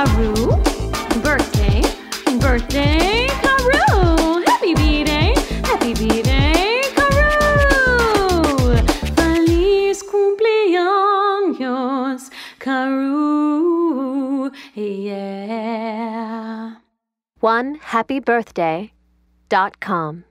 Caru. Birthday, birthday, Caru. Happy B Day, happy B Day, Caru. Feliz cumpleaños, Caru. Yeah. One happy birthday dot com.